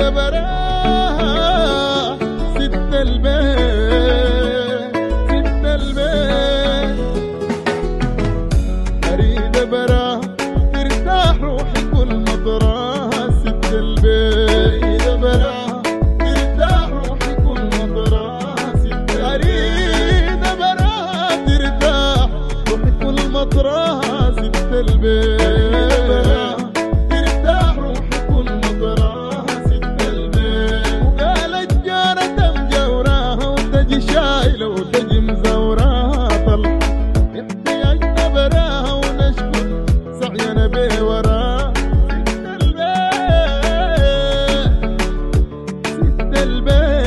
براها ست البيت ست البيت. أريد براها ترتاح روحي كل مطرها ست البيت. أريد براها ترتاح روحي كل ست أريد براها ترتاح روحي كل ست البيت. أنا به وراه ست البيت. ست البيت.